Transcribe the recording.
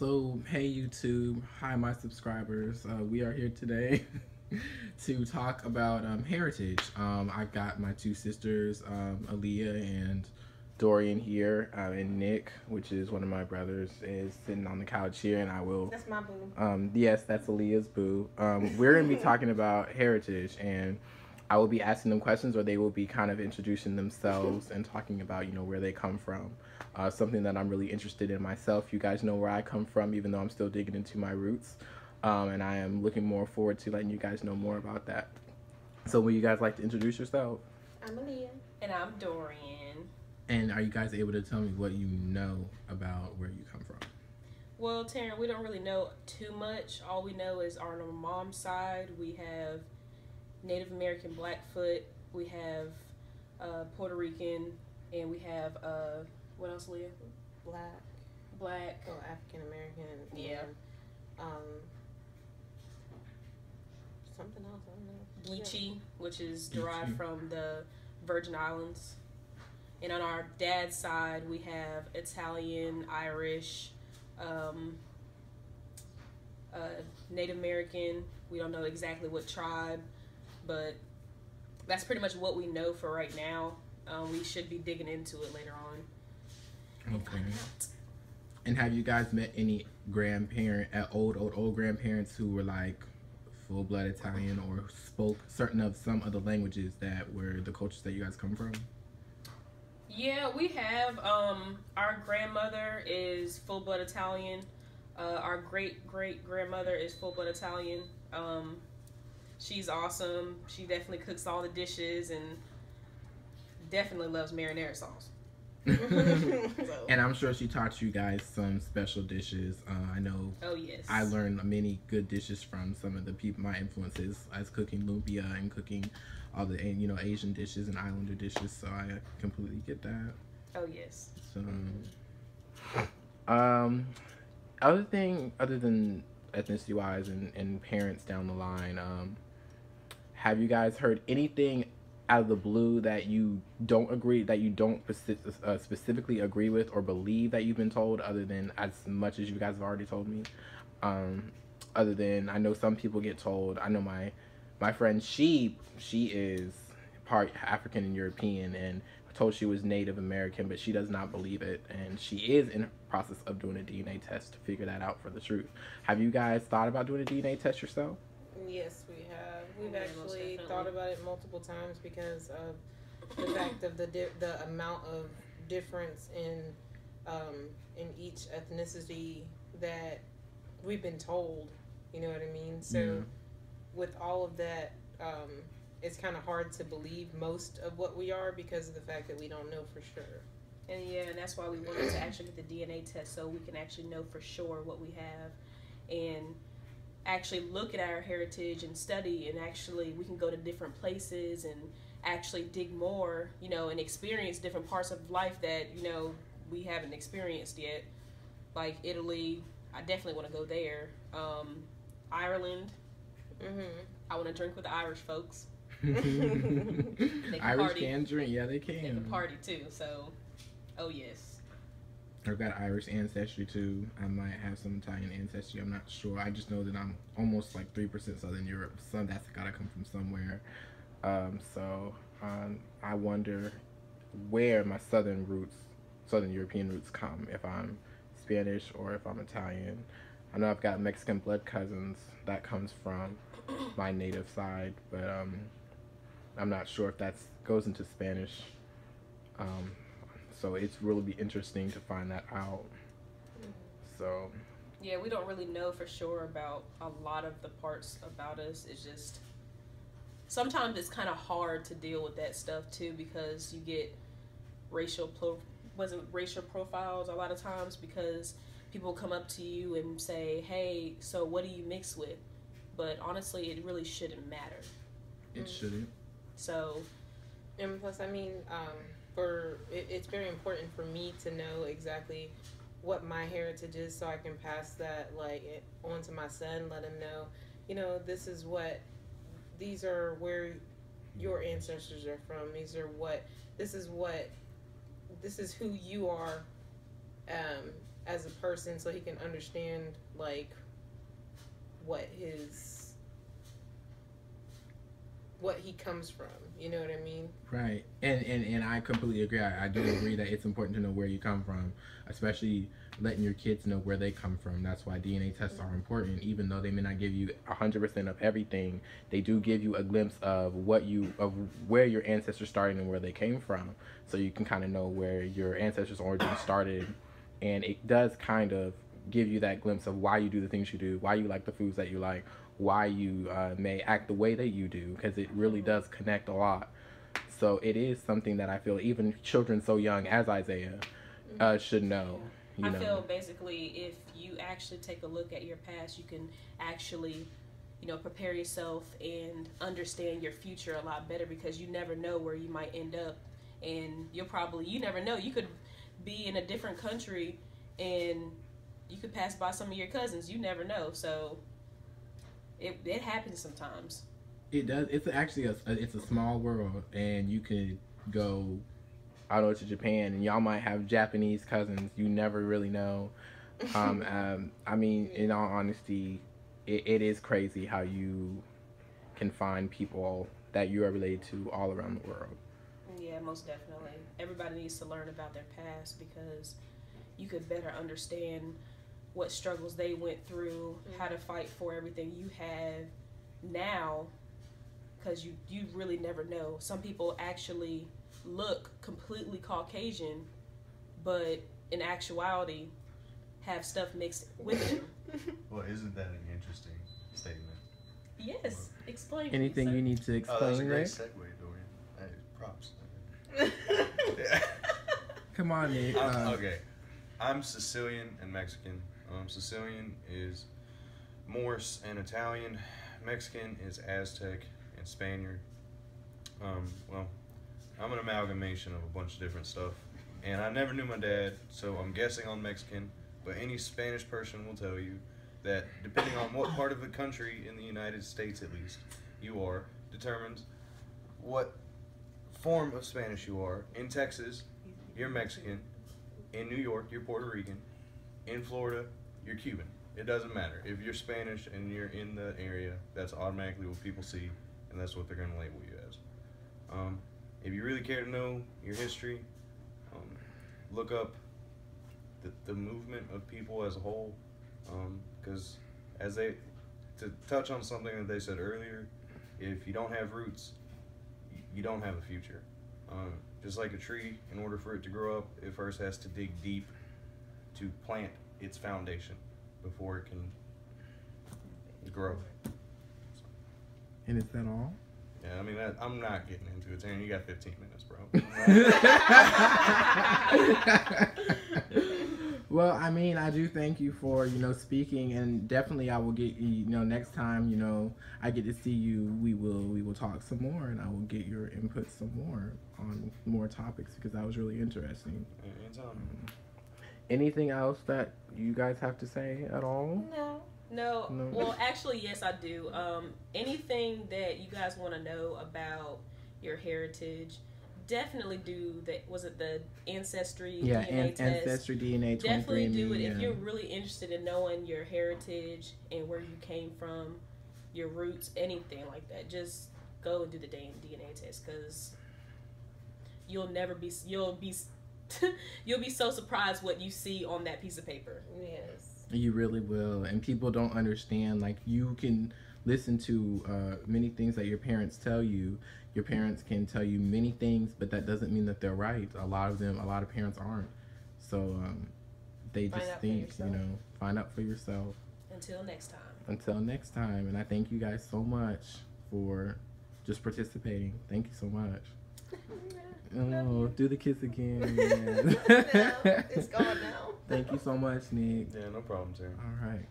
So, hey YouTube, hi my subscribers. Uh, we are here today to talk about um, heritage. Um, I got my two sisters, um, Aaliyah and Dorian here, uh, and Nick, which is one of my brothers, is sitting on the couch here, and I will. That's my boo. Um, yes, that's Aaliyah's boo. Um, we're gonna be talking about heritage, and I will be asking them questions, or they will be kind of introducing themselves and talking about you know where they come from. Uh, something that I'm really interested in myself. You guys know where I come from, even though I'm still digging into my roots, um, and I am looking more forward to letting you guys know more about that. So, would you guys like to introduce yourself? I'm Aaliyah. And I'm Dorian. And are you guys able to tell me what you know about where you come from? Well, Taryn, we don't really know too much. All we know is on our mom's side, we have Native American Blackfoot, we have uh, Puerto Rican, and we have, uh, what else, Leah? Black. Black. Oh, African American. Yeah. Um. Something else. I don't know. Geechee, which is derived Geechee. from the Virgin Islands. And on our dad's side, we have Italian, Irish, um, uh, Native American. We don't know exactly what tribe, but that's pretty much what we know for right now. Um, we should be digging into it later on. and Okay. find out. And have you guys met any grandparent, uh, old, old, old grandparents who were like full blood Italian or spoke certain of some of the languages that were the cultures that you guys come from? Yeah, we have. Um, our grandmother is full blood Italian. Uh, our great great grandmother is full blood Italian. Um, she's awesome. She definitely cooks all the dishes and definitely loves marinara sauce. So, and I'm sure she taught you guys some special dishes. Uh, I know oh yes, I learned many good dishes from some of the people, my influences, as cooking lumpia and cooking all the you know Asian dishes and Islander dishes. So I completely get that. Oh yes. So, um, other thing, other than ethnicity wise and, and parents down the line, um, have you guys heard anything out of the blue that you don't agree, that you don't uh, specifically agree with or believe that you've been told, other than as much as you guys have already told me? Um, other than I know some people get told. I know my my friend she she is part African and European and told she was Native American, but she does not believe it, and she is in process of doing a DNA test to figure that out for the truth. Have you guys thought about doing a DNA test yourself? Yes. We've Yeah, actually thought about it multiple times because of the fact of the di- the amount of difference in um, in each ethnicity that we've been told. You know what I mean? So Yeah. with all of that, um, it's kind of hard to believe most of what we are because of the fact that we don't know for sure. And yeah, and that's why we wanted to actually get the DNA test so we can actually know for sure what we have and actually look at our heritage and study and actually we can go to different places and actually dig more, you know, and experience different parts of life that, you know, we haven't experienced yet. Like Italy, I definitely want to go there. Um, Ireland, Mm-hmm. I want to drink with the Irish folks. Irish party. can drink, yeah, they They can. can party too, so oh yes. I've got Irish ancestry too. I might have some Italian ancestry. I'm not sure. I just know that I'm almost like three percent Southern Europe. Some that's gotta come from somewhere. Um, so um, I wonder where my Southern roots, Southern European roots, come. If I'm Spanish or if I'm Italian. I know I've got Mexican blood cousins. That comes from my native side, but um, I'm not sure if that goes into Spanish. So it's really be interesting to find that out. So Yeah, we don't really know for sure about a lot of the parts about us. It's just sometimes it's kind of hard to deal with that stuff too because you get racial pro wasn't racial profiles a lot of times because people come up to you and say, "Hey, so what do you mix with?" But honestly, it really shouldn't matter. it Mm. shouldn't. So And plus, I mean, um, for it, it's very important for me to know exactly what my heritage is, so I can pass that like on to my son. Let him know, you know, this is what these are where your ancestors are from. These are what this is what this is who you are um, as a person so he can understand like what his what he comes from you know what i mean Right, and and, and I completely agree. I, I do agree that it's important to know where you come from, especially letting your kids know where they come from. That's why DNA tests are important, even though they may not give you hundred percent of everything. They do give you a glimpse of what you of where your ancestors started and where they came from, so you can kind of know where your ancestors' origin started, and it does kind of give you that glimpse of why you do the things you do, why you like the foods that you like, why you uh, may act the way that you do, because it really does connect a lot. So it is something that I feel even children so young as Isaiah uh, should know. You I know, feel basically if you actually take a look at your past, you can actually, you know, prepare yourself and understand your future a lot better because you never know where you might end up, and you'll probably you never know you could be in a different country and you could pass by some of your cousins. You never know, so it it happens sometimes. it does. It's actually a, it's a small world, and you could go. I don't know to Japan, and y'all might have Japanese cousins. You never really know. Um, um, I mean, in all honesty, it, it is crazy how you can find people that you are related to all around the world. Yeah, most definitely. Everybody needs to learn about their past because you could better understand what struggles they went through, how to fight for everything you have now because you you really never know. Some people actually look completely Caucasian but in actuality have stuff mixed with them. Well, isn't that an interesting statement? yes, explain. Anything please, you need to explain? Oh, that's a explain, great segue, Dorian. Hey, props. Come on, Nick. I'm- Uh, okay, I'm Sicilian and Mexican. Um, Sicilian is Moors and Italian. Mexican is Aztec and Spaniard. Um, well, I'm an amalgamation of a bunch of different stuff, and I never knew my dad, so I'm guessing on Mexican. But any Spanish person will tell you that depending on what part of the country in the United States, at least, you are, determines what form of Spanish you are. In Texas, you're Mexican. In New York, you're Puerto Rican. In Florida, you're Cuban. It doesn't matter. If you're Spanish and you're in the area, that's automatically what people see, and that's what they're going to label you as. Um, if you really care to know your history, um, look up the, the movement of people as a whole, because as they to touch on something that they said earlier, if you don't have roots, you, you don't have a future. Um, just like a tree, in order for it to grow up, it first has to dig deep to plant its foundation before it can grow. and is that all? Yeah, I mean, that, I'm not getting into it. Taryn, you got 15 minutes, bro. well, I mean, I do thank you for you know speaking, and definitely I will get you. Know, next time you know I get to see you, we will we will talk some more, and I will get your input some more on more topics because that was really interesting. Anytime. Mm-hmm. Anything else that you guys have to say at all? no No, No. well, actually, yes, I do. Um, anything that you guys want to know about your heritage, definitely do that. Was it the ancestry Yeah, DNA an- test? ancestry DNA. Definitely do it if you're really interested in knowing your heritage and where you came from, your roots, anything like that. Just go and do the DNA test because you'll never be you'll be you'll be so surprised what you see on that piece of paper. yes You really will, and people don't understand. Like you can listen to uh, many things that your parents tell you. Your parents can tell you many things, but that doesn't mean that they're right. A lot of them, a lot of parents aren't. So um, they Find just think, you know, find out for yourself. Until next time. Until next time, and I thank you guys so much for just participating. Thank you so much. Oh, do the kiss again. no, it's gone now Thank you so much, Nick. Yeah, no problem, Taryn. All right.